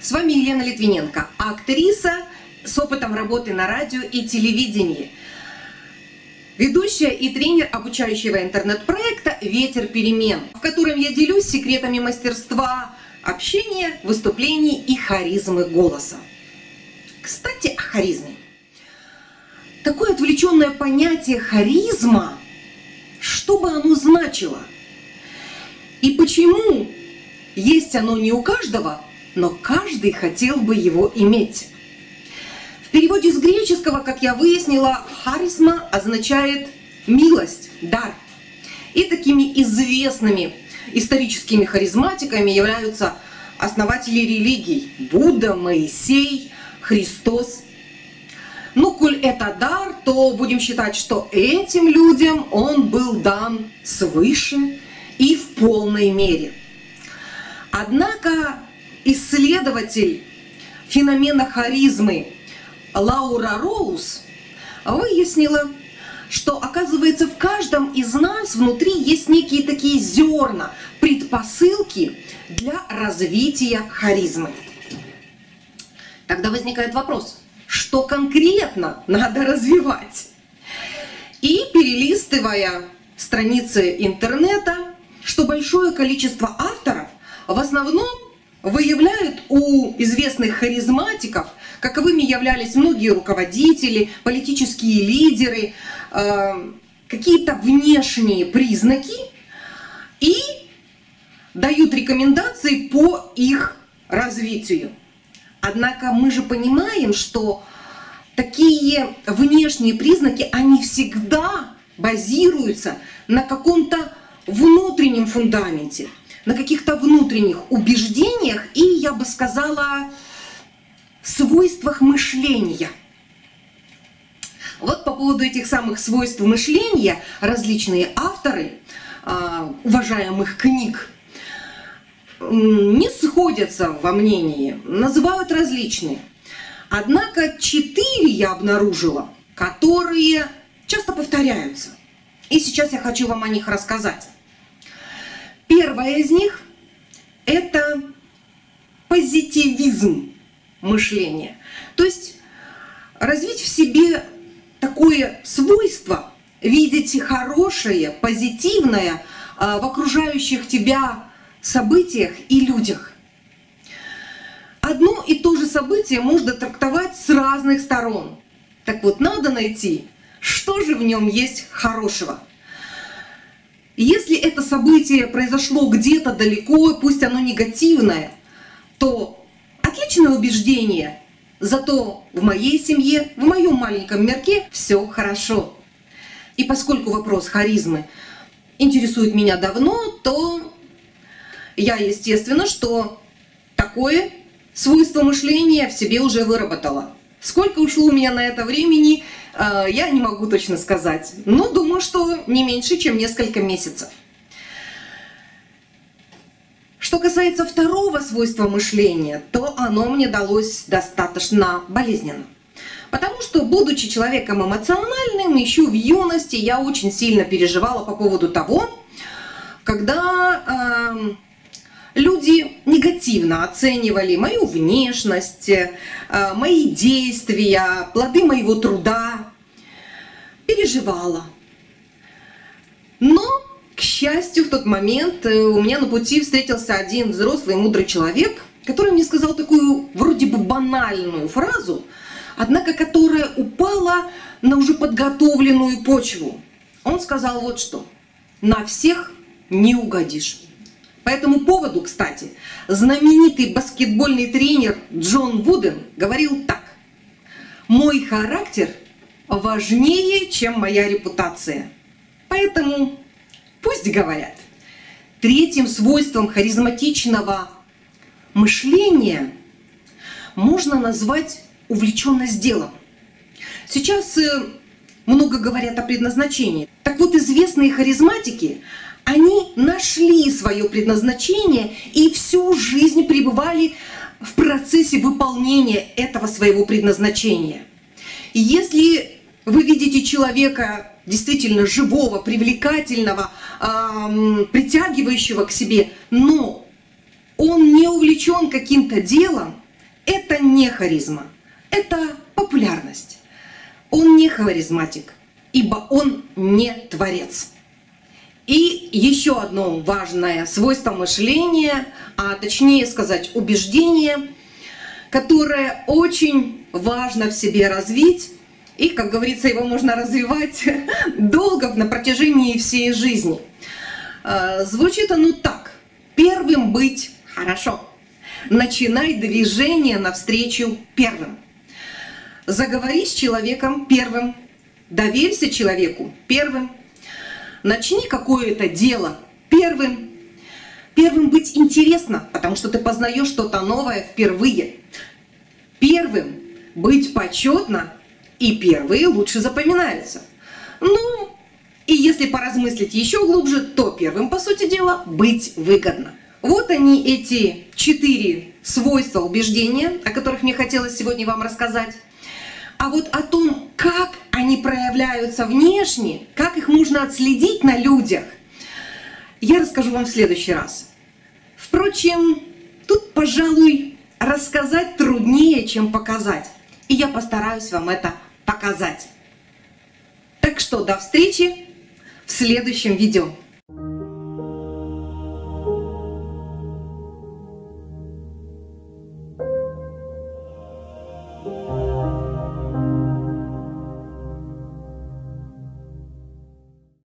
С вами Елена Литвиненко, актриса с опытом работы на радио и телевидении. Ведущая и тренер обучающего интернет-проекта «Ветер перемен», в котором я делюсь секретами мастерства общения, выступлений и харизмы голоса. Кстати, о харизме. Такое отвлеченное понятие харизма, что бы оно значило? И почему есть оно не у каждого, но каждый хотел бы его иметь. В переводе с греческого, как я выяснила, харизма означает милость, дар. И такими известными историческими харизматиками являются основатели религий Будда, Моисей, Христос. Ну, коль это дар, то будем считать, что этим людям он был дан свыше и в полной мере. Однако исследователь феномена харизмы Лаура Роуз выяснила, что оказывается в каждом из нас внутри есть некие такие зерна, предпосылки для развития харизмы. Тогда возникает вопрос, что конкретно надо развивать? И перелистывая страницы интернета, что большое количество авторов в основном выявляют у известных харизматиков, каковыми являлись многие руководители, политические лидеры, э, какие-то внешние признаки и дают рекомендации по их развитию. Однако мы же понимаем, что такие внешние признаки, они всегда базируются на каком-то внутреннем фундаменте – на каких-то внутренних убеждениях и, я бы сказала, свойствах мышления. Вот по поводу этих самых свойств мышления различные авторы а, уважаемых книг не сходятся во мнении, называют различные. Однако четыре я обнаружила, которые часто повторяются. И сейчас я хочу вам о них рассказать. Первая из них – это позитивизм мышления. То есть развить в себе такое свойство, видеть хорошее, позитивное а, в окружающих тебя событиях и людях. Одно и то же событие можно трактовать с разных сторон. Так вот, надо найти, что же в нем есть хорошего – если это событие произошло где-то далеко, пусть оно негативное, то отличное убеждение, зато в моей семье, в моем маленьком мирке все хорошо. И поскольку вопрос харизмы интересует меня давно, то я, естественно, что такое свойство мышления в себе уже выработала. Сколько ушло у меня на это времени, я не могу точно сказать. Но думаю, что не меньше, чем несколько месяцев. Что касается второго свойства мышления, то оно мне далось достаточно болезненно. Потому что, будучи человеком эмоциональным, еще в юности я очень сильно переживала по поводу того, когда э, люди негативно оценивали мою внешность, э, мои действия, плоды моего труда. Переживала. Но, к счастью, в тот момент э, у меня на пути встретился один взрослый мудрый человек, который мне сказал такую вроде бы банальную фразу, однако которая упала на уже подготовленную почву. Он сказал вот что. На всех не угодишь. По этому поводу, кстати, знаменитый баскетбольный тренер Джон Вуден говорил так. «Мой характер важнее, чем моя репутация. Поэтому пусть говорят». Третьим свойством харизматичного мышления можно назвать увлеченность делом. Сейчас э, много говорят о предназначении. Так вот, известные харизматики, они нашли свое предназначение и всю жизнь пребывали в процессе выполнения этого своего предназначения. И если вы видите человека действительно живого, привлекательного, эм, притягивающего к себе, но он не увлечен каким-то делом, Это не харизма, это популярность. Он не харизматик, ибо он не творец. И еще одно важное свойство мышления, а точнее сказать убеждение, которое очень важно в себе развить, и, как говорится, его можно развивать долго на протяжении всей жизни. А, звучит оно так. Первым быть хорошо. Начинай движение навстречу первым. Заговори с человеком первым. Доверься человеку первым. Начни какое-то дело первым. Первым быть интересно, потому что ты познаешь что-то новое впервые. Первым быть почетно, и первые лучше запоминаются. Ну, и если поразмыслить еще глубже, то первым, по сути дела, быть выгодно. Вот они, эти четыре свойства убеждения, о которых мне хотелось сегодня вам рассказать. А вот о том, как они проявляются внешне, как их можно отследить на людях, я расскажу вам в следующий раз. Впрочем, тут, пожалуй, рассказать труднее, чем показать. И я постараюсь вам это показать. Так что до встречи в следующем видео.